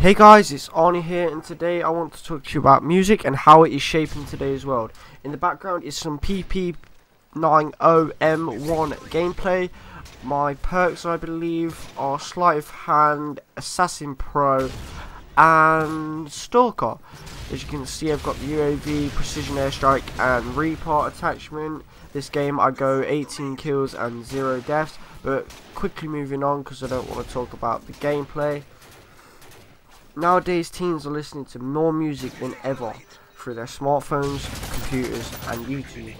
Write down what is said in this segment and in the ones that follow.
Hey guys, it's Arnie here and today I want to talk to you about music and how it is shaping today's world. In the background is some PP90M1 gameplay. My perks I believe are Sleight of Hand, Assassin Pro and Stalker. As you can see I've got the UAV, Precision Airstrike and Repart attachment. This game I go 18 kills and 0 deaths but quickly moving on because I don't want to talk about the gameplay. Nowadays, teens are listening to more music than ever through their smartphones, computers, and YouTube.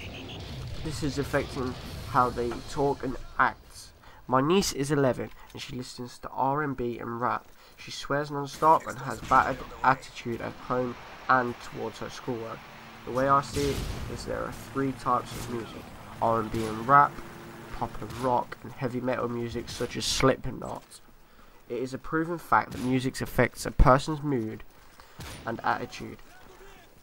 This is affecting how they talk and act. My niece is 11 and she listens to R&B and rap. She swears non-stop and has bad attitude at home and towards her schoolwork. The way I see it is there are three types of music. R&B and rap, pop and rock, and heavy metal music such as Slipknot. It is a proven fact that music affects a person's mood and attitude.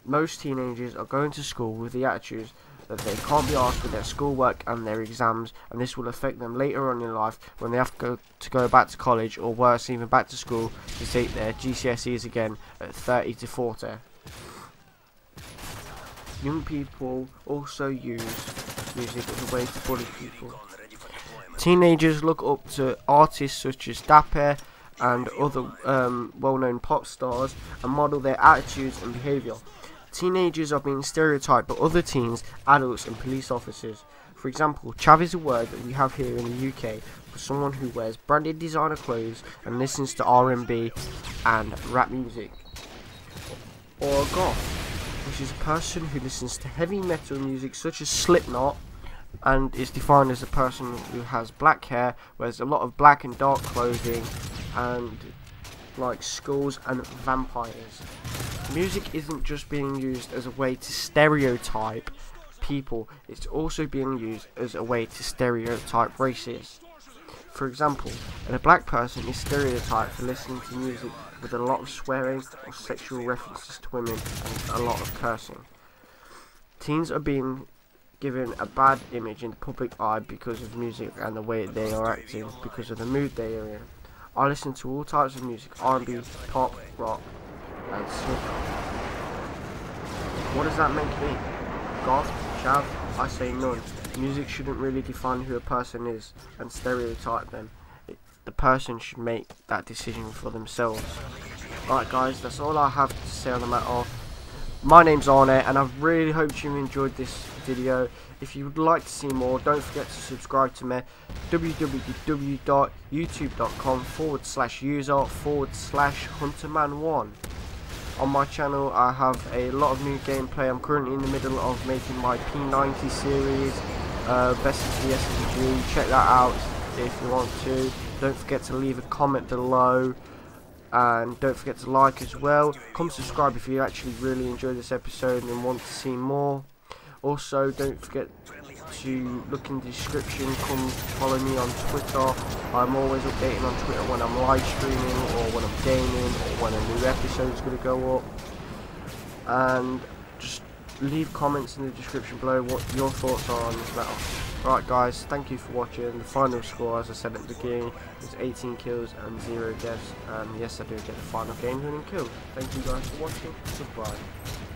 Most teenagers are going to school with the attitudes that they can't be asked with their schoolwork and their exams and this will affect them later on in life when they have to go, to go back to college or worse even back to school to take their GCSEs again at 30 to 40. Young people also use music as a way to bully people. Teenagers look up to artists such as Dappy and other um, well-known pop stars and model their attitudes and behaviour. Teenagers are being stereotyped by other teens, adults and police officers. For example, chav is a word that we have here in the UK for someone who wears branded designer clothes and listens to R&B and rap music. Or goth, which is a person who listens to heavy metal music such as Slipknot, and is defined as a person who has black hair, wears a lot of black and dark clothing, and like skulls and vampires. Music isn't just being used as a way to stereotype people, it's also being used as a way to stereotype races. For example, a black person is stereotyped for listening to music with a lot of swearing or sexual references to women and a lot of cursing. Teens are being given a bad image in the public eye because of music and the way they are acting, because of the mood they are in. I listen to all types of music, R&B, pop, rock, and soul. What does that make me? Goth? Chav? I say none. Music shouldn't really define who a person is and stereotype them. It, the person should make that decision for themselves. Right guys, that's all I have to say on the matter. My name's Arnie and I really hope you enjoyed this video. If you would like to see more, don't forget to subscribe to me www.youtube.com forward slash user forward slash huntermanone. On my channel I have a lot of new gameplay. I'm currently in the middle of making my P90 series, uh, best of the SMG. Check that out if you want to. Don't forget to leave a comment below and don't forget to like as well. Come subscribe if you actually really enjoy this episode and want to see more. Also don't forget to look in the description. Come follow me on twitter. I'm always updating on twitter when i'm live streaming or when i'm gaming or when a new episode is going to go up. And just leave comments in the description below what your thoughts are on this battle. Right guys, thank you for watching. The final score, as I said at the beginning, is 18 kills and 0 deaths. And yes, I do get the final game winning kill. Thank you guys for watching. Goodbye.